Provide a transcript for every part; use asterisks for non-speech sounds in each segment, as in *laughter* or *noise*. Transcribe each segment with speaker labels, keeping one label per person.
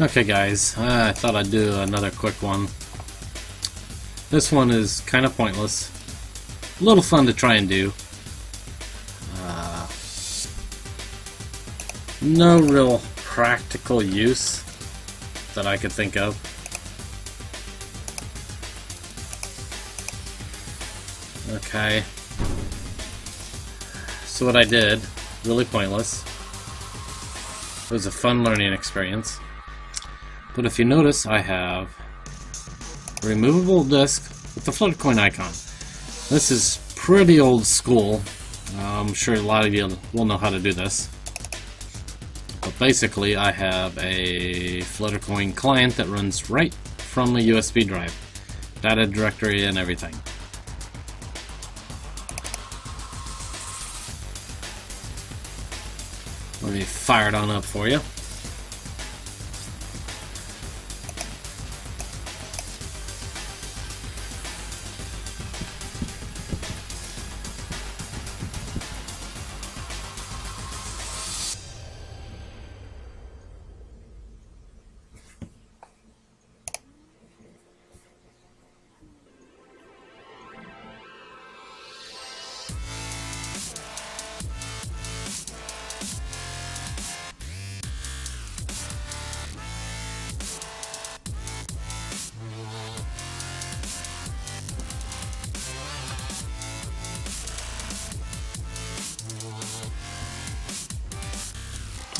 Speaker 1: Okay guys, I thought I'd do another quick one. This one is kind of pointless. A little fun to try and do. Uh, no real practical use that I could think of. Okay. So what I did, really pointless. It was a fun learning experience. But if you notice, I have a removable disc with the Fluttercoin icon. This is pretty old school. Uh, I'm sure a lot of you will know how to do this. But basically, I have a Fluttercoin client that runs right from a USB drive. Data directory and everything. Let me fire it on up for you.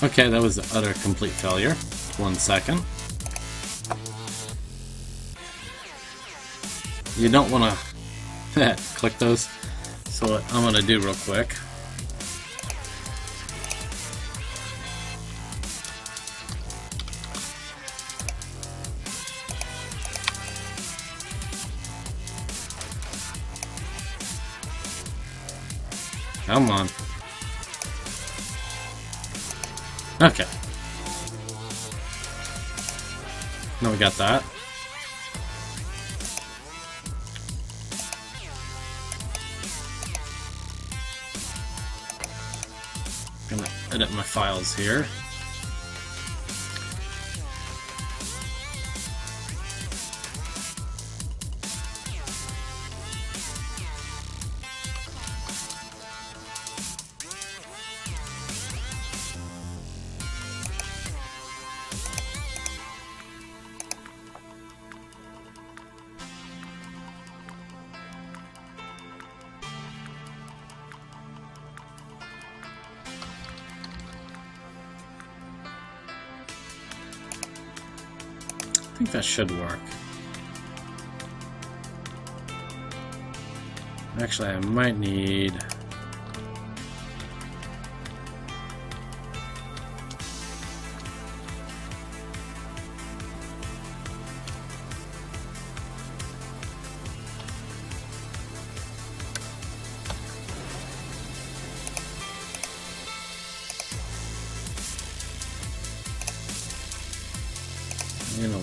Speaker 1: Okay, that was the utter complete failure. One second. You don't want to *laughs* click those. So what I'm going to do real quick. Come on. Okay. Now we got that. Gonna edit my files here. I think that should work. Actually, I might need...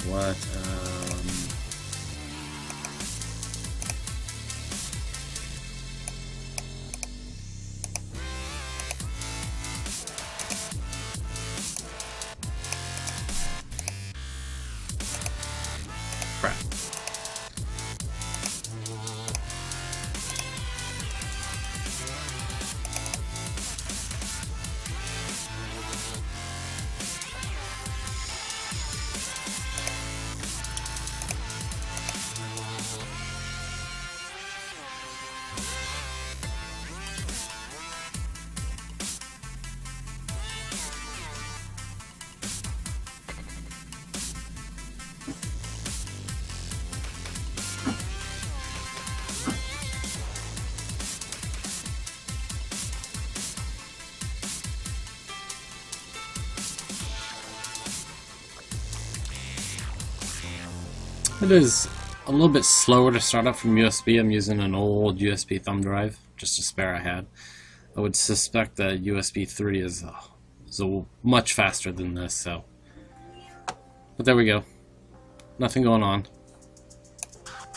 Speaker 1: What? Um, It is a little bit slower to start up from USB. I'm using an old USB thumb drive, just a spare I had. I would suspect that USB 3 is, uh, is a, much faster than this, so. But there we go. Nothing going on.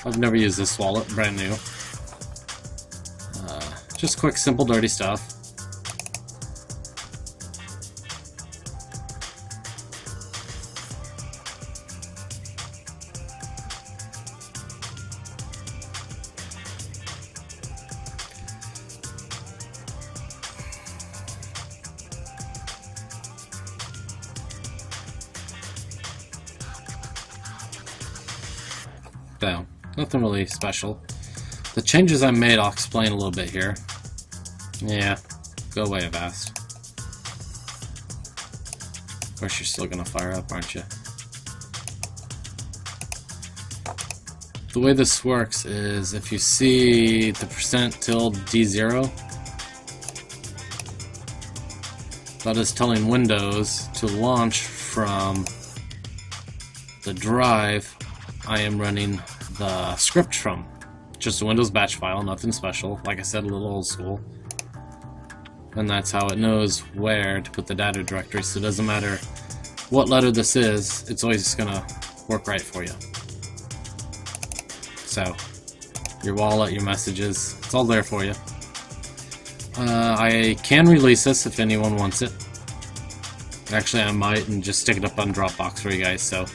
Speaker 1: I've never used this wallet, brand new. Uh, just quick, simple, dirty stuff. Nothing really special. The changes I made, I'll explain a little bit here. Yeah, go away, Avast. Of course, you're still gonna fire up, aren't you? The way this works is if you see the percent tilde D0, that is telling Windows to launch from the drive I am running the script from. Just a Windows batch file, nothing special. Like I said, a little old school. And that's how it knows where to put the data directory, so it doesn't matter what letter this is, it's always gonna work right for you. So, your wallet, your messages, it's all there for you. Uh, I can release this if anyone wants it. Actually, I might and just stick it up on Dropbox for you guys, so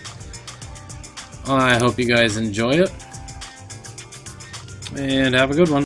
Speaker 1: I hope you guys enjoy it. And have a good one.